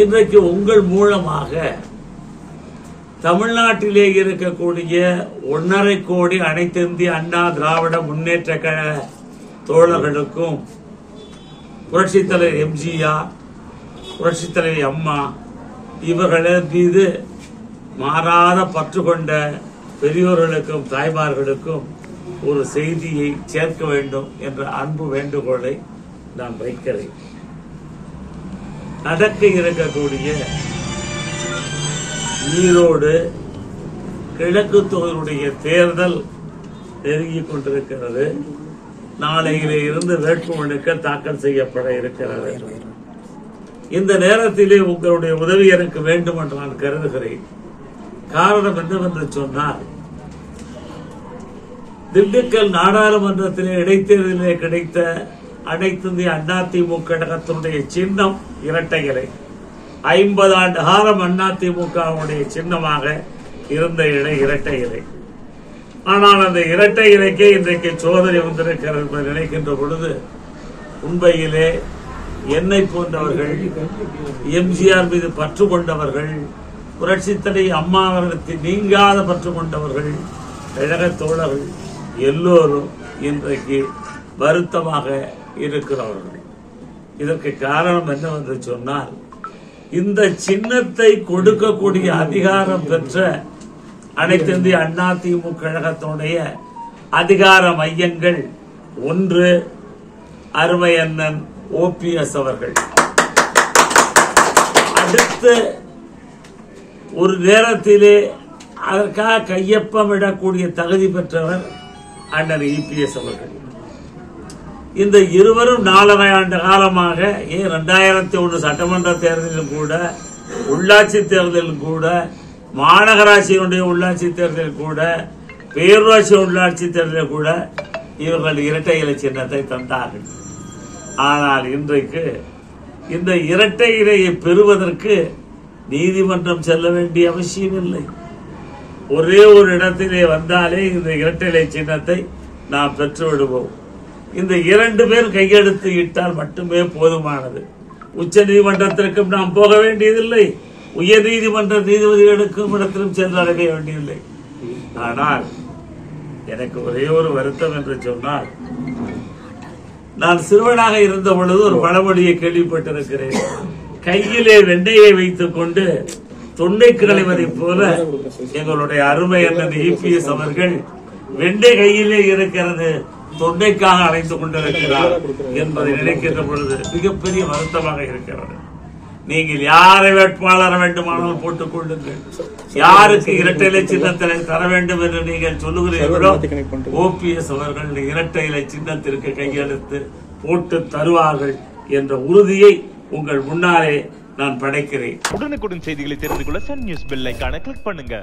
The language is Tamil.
இன்றைக்கு உங்கள் மூலமாக தமிழ்நாட்டிலே இருக்கக்கூடிய ஒன்றரை கோடி அனைத்திந்திய அண்ணா திராவிட முன்னேற்ற கழக தோழர்களுக்கும் புரட்சித்தலைவர் எம்ஜிஆர் புரட்சித்தலைவர் அம்மா இவர்கள மீது மாறாத பற்று கொண்ட பெரியோர்களுக்கும் தாய்மார்களுக்கும் ஒரு செய்தியை சேர்க்க வேண்டும் என்ற அன்பு வேண்டுகோளை நான் வைக்கிறேன். நடக்க இருக்கக்கூடிய ஈரோடு கிழக்கு தொகுதியுடைய தேர்தல் நெருங்கி கொண்டிருக்கிறது. நாளையிலே இருந்து வேட்புமனுக்கள் தாக்கல் செய்யப்பட இருக்கிறது. இந்த நேரத்திலே உங்களுடைய உதவி எனக்கு வேண்டும் என்று நான் கருதுகிறேன். காரணம் என்னவென்று சொன்னால் திண்டுக்கல் நாடாளுமன்றத்திலே இடைத்தேர்தலிலே கிடைத்த அனைத்து இந்திய அதிமுக கழகத்தினுடைய சின்னம் இரட்டை இலை ஐம்பது ஆண்டு காலம் அதிமுகவுடைய சின்னமாக இருந்த இலை இரட்டை இலை ஆனால் அந்த இரட்டை இலைக்கே இன்றைக்கு சோதனை வந்திருக்கிறது என்று நினைக்கின்ற பொழுது உண்மையிலே என்னை போன்றவர்கள் எம்ஜிஆர் மீது பற்று கொண்டவர்கள் புரட்சித்தடை அம்மா அவர்களுக்கு நீங்காத பற்று கொண்டவர்கள் கழக தோழர்கள் எல்லோரும் இன்றைக்கு வருத்தமாக இருக்கிறவர்கள் இதற்கு காரணம் என்னவென்று சொன்னால் இந்த சின்னத்தை கொடுக்கக்கூடிய அதிகாரம் பெற்ற அனைத்து இந்திய அண்ணா திமுக கழகத்தினுடைய அதிகார மையங்கள் ஒன்று அருமை அண்ணன் ஓபிஎஸ் அவர்கள். அடுத்து ஒரு நேரத்திலே அதற்காக கையொப்பமிடக்கூடிய தகுதி பெற்றவர் அண்ணன் இபிஎஸ் அவர்கள். இந்த இருவரும் நாலரை ஆண்டு காலமாக ஏன் ரெண்டாயிரத்தி ஒன்று சட்டமன்ற தேர்தலிலும் கூட உள்ளாட்சி தேர்தலிலும் கூட மாநகராட்சியினுடைய உள்ளாட்சி தேர்தலில் கூட பேரூராட்சி உள்ளாட்சி தேர்தலில் கூட இவர்கள் இரட்டை இலை சின்னத்தை தந்தார்கள். ஆனால் இன்றைக்கு இந்த இரட்டை இலையை பெறுவதற்கு நீதிமன்றம் செல்ல வேண்டிய அவசியம் இல்லை ஒரே ஒரு இடத்திலே வந்தாலே இந்த இரட்டை இலை சின்னத்தை நாம் பெற்று விடுவோம் இந்த இரண்டு பேர் கையெழுத்து இட்டால் மட்டுமே போதுமானது. உச்ச நீதிமன்றத்திற்கும் நாம் போக வேண்டியதில்லை. உயர் நீதிமன்ற நீதிபதிகளுக்கும் இடத்திலும் சென்றடைய வேண்டியதில்லை. ஆனால் எனக்கு ஒரே ஒரு வருத்தம் என்று சொன்னால் நான் சிறுவனாக இருந்த பொழுது ஒரு பழமொழியை கேள்விப்பட்டிருக்கிறேன். கையிலே வெண்ணையை வைத்துக் கொண்டு தொண்டை கலைவதைப் போல எங்களுடைய அருமை அண்ணன் இபிஎஸ் அவர்கள் வெண்டை கையிலே இருக்கிறது. தொண்டைக்காக அழைத்துக் கொண்டிருக்கிறார் என்பதை நினைக்கின்ற பொழுது மிகப்பெரிய வருத்தமாக இருக்கிறது. நீங்கள் யாரை வேட்பாளர் வேண்டுமானாலும் போட்டுக் கொள்ளுங்கள். யாருக்கு இரட்டை இலை சின்னத்தினை தர வேண்டும் என்று நீங்கள் சொல்லுகிறீர்களோ ஓபிஎஸ் அவர்கள் இரட்டை இலை சின்னத்திற்கு கையெழுத்து போட்டு தருவார்கள் என்ற உறுதியை உங்கள் முன்னாலே நான் படைக்கிறேன். உடனுக்குடன் செய்திகளை தெரிந்து கொள்ள சன் நியூஸ் பெல் ஐகானை கிளிக் பண்ணுங்க.